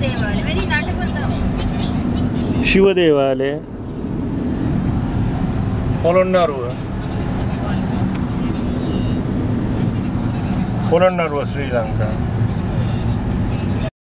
දේවාලය. වෙනි නටපොත ශිව දේවාලය. පොළොන්නරුව. පොළොන්නරුව ශ්‍රී ලංකා.